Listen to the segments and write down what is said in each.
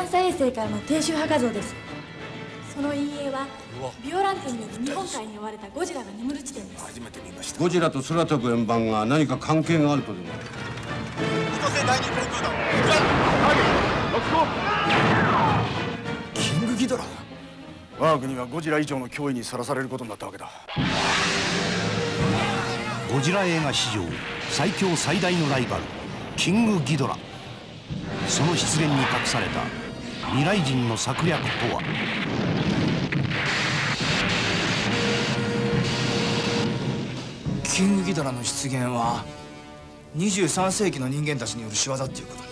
探査衛星からの低周波画像です。その陰影はビオランテによる日本海に追われたゴジラが眠る地点です。初めて見ました。ゴジラと空飛ぶ円盤が何か関係があるとでも？千歳第二航空団キングギドラ。我が国はゴジラ以上の脅威にさらされることになったわけだ。ゴジラ映画史上最強最大のライバルキングギドラ。その出現に隠された未来人の策略とは？キングギドラの出現は23世紀の人間たちによる仕業っていうことに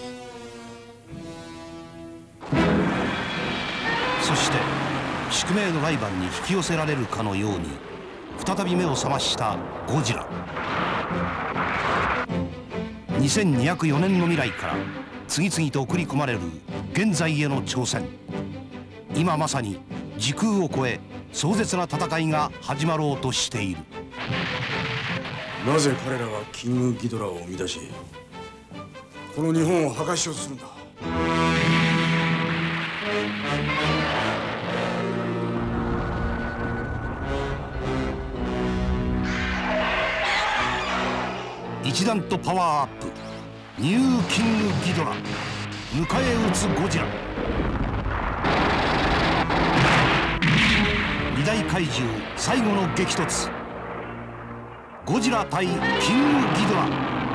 そして宿命のライバルに引き寄せられるかのように再び目を覚ましたゴジラ。2204年の未来から次々と送り込まれる現在への挑戦。今まさに時空を超え壮絶な戦いが始まろうとしている。なぜ彼らがキングギドラを生み出しこの日本を破壊しようとするんだ？一段とパワーアップニューキングギドラ迎え撃つゴジラ。二大怪獣最後の激突。ゴジラ対キングギドラ。